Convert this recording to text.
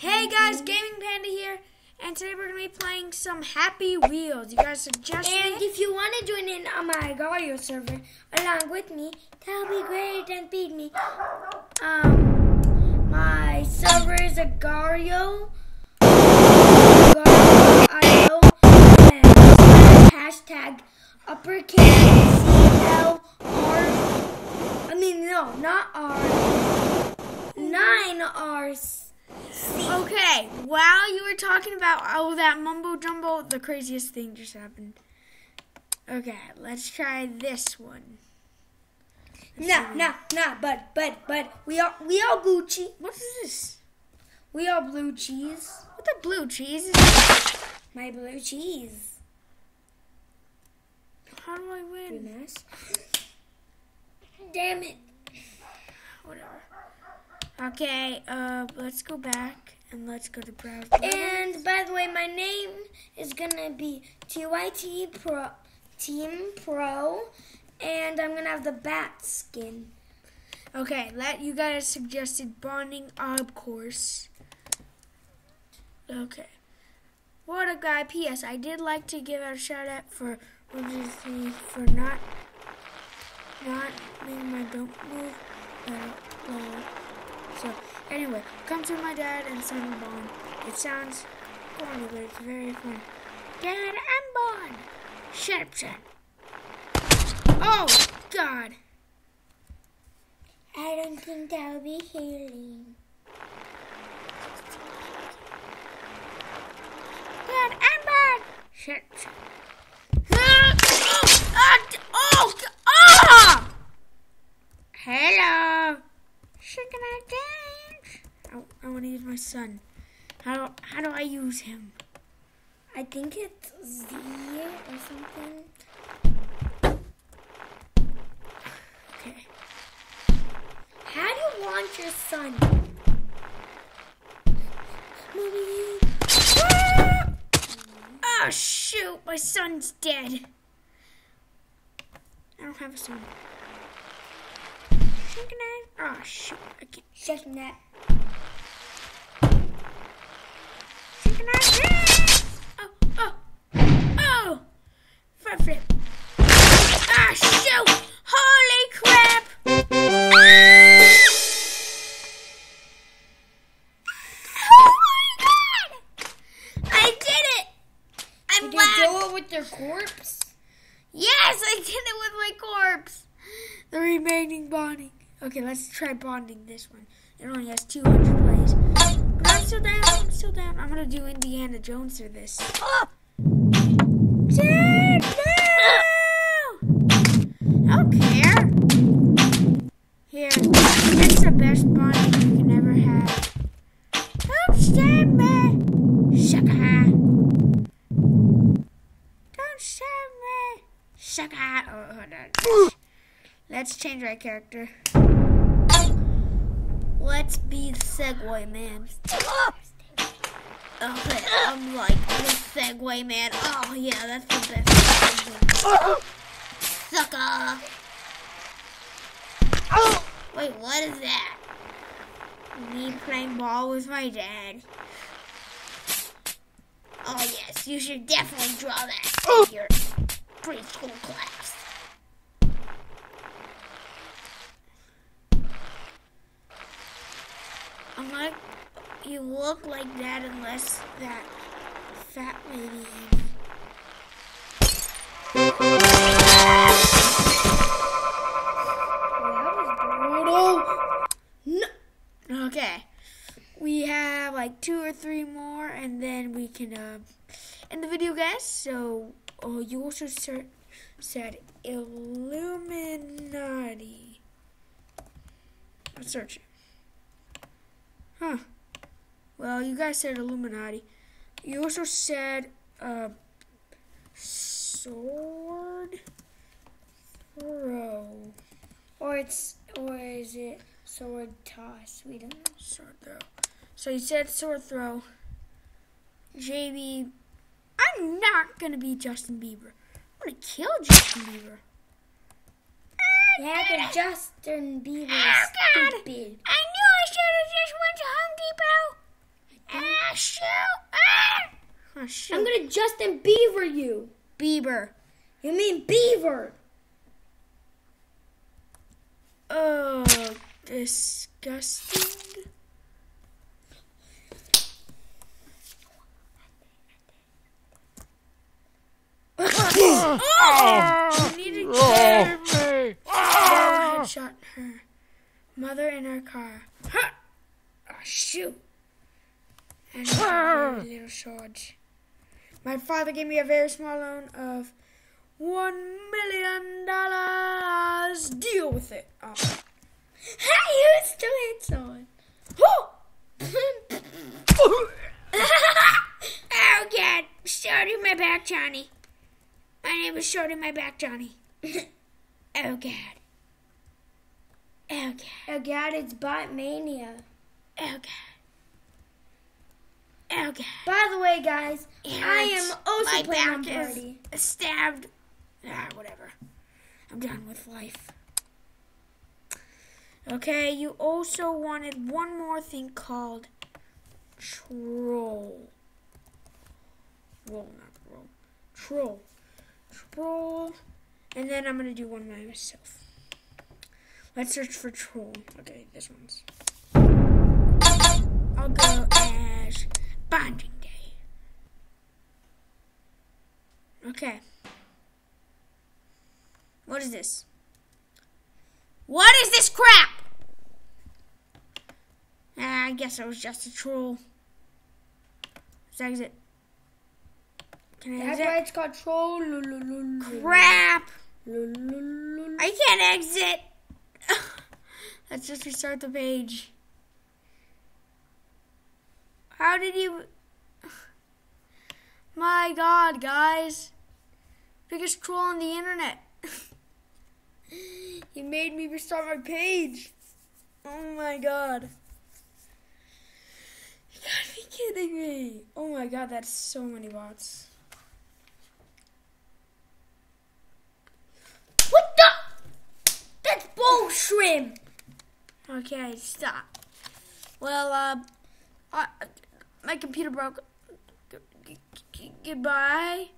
Hey guys, Gaming Panda here, and today we're gonna be playing some Happy Wheels. You guys suggested And it? if you want to join in on my Agario server along with me, that'll be great and feed me. Um, my server is Agario. And hashtag uppercase C L R. I mean, no, not R. Nine R's. Okay, while you were talking about all that mumbo jumbo, the craziest thing just happened. Okay, let's try this one. Nah, nah, nah, but, but, but, we are, we are Gucci. What is this? We are blue cheese. What the blue cheese is? My blue cheese. How do I win? nice. Damn it. Whatever. Okay, uh, let's go back and let's go to browse. And by the way, my name is gonna be TYT Pro Team Pro, and I'm gonna have the bat skin. Okay, let you guys suggested bonding of course. Okay. What a guy. P.S. I did like to give out a shout out for for not not making my don't move. Uh, uh, so anyway, come to my dad and son bond. It sounds corny, but it's very fun. Dad, I'm bond. Shut up, son. Oh God. I don't think that will be healing. Dad, I'm bad. Shit. Ah, ah, oh! Hello. Should can I dance? I, I want to use my son. How do, how do I use him? I think it's Z or something. Okay. How do you want your son? Mommy. Ah! Oh shoot! My son's dead. I don't have a son. Oh shoot! I can't. Checking that. Should can I? Oh oh oh! Front flip. Ah shoot! Holy crap! Oh my god! I did it! I'm Did you do it with your corpse? Yes, I did it with my corpse. The remaining bonding. Okay, let's try bonding this one. It only has 200 plays. Still down. I'm still down. I'm gonna do Indiana Jones for this. Ah! Dad, no! I don't care. Here, it's the best bonding you can ever have. Don't stab me, sucker. Don't stab me, sucker. Oh, hold on. Let's change my character. Let's be the Segway Man. Okay, I'm like the Segway Man. Oh yeah, that's the best. Sucker. Wait, what is that? Me playing ball with my dad. Oh yes, you should definitely draw that in your preschool class. I'm like, you look like that unless that fat lady. No. Okay. We have like two or three more, and then we can uh, end the video, guys. So, uh, you also said Illuminati. Let's search it. Huh. Well, you guys said Illuminati. You also said uh, sword throw. Or it's or is it sword toss? We don't know. Sword throw. So you said sword throw. JB. I'm not gonna be Justin Bieber. I'm gonna kill Justin Bieber. Yeah, but Justin Bieber Oh, is God. stupid. I knew I should have just went to Home Depot. Shoot. I'm gonna Justin Beaver you. Bieber. You mean Beaver? Oh, disgusting. oh, you need to her. Dad had shot her mother in her car. Ha! Oh, shoot. And ah. a very little sword. My father gave me a very small loan of one million dollars. Deal with it. Oh. Hey, still hit someone. oh God! Shorty my back, Johnny. My name is Shorty my back, Johnny. oh God. Oh God. Oh God, it's bot mania. Oh God. God. By the way, guys, And I am also playing on party. stabbed. Ah, whatever. I'm done with life. Okay, you also wanted one more thing called troll. Roll, not roll. Troll. Troll. And then I'm gonna do one by myself. Let's search for troll. Okay, this one's. I'll go as bonding day. Okay. What is this? What is this crap? Ah, I guess I was just a troll. Let's exit. Can I That's exit? why it's called troll. Crap! I can't exit. Let's just restart the page. How did you? My God, guys! Biggest troll on the internet. he made me restart my page. Oh my God! You gotta be kidding me! Oh my God, that's so many bots. What the? That's bull shrimp. Okay, stop. Well, uh, I, my computer broke. G- g- goodbye.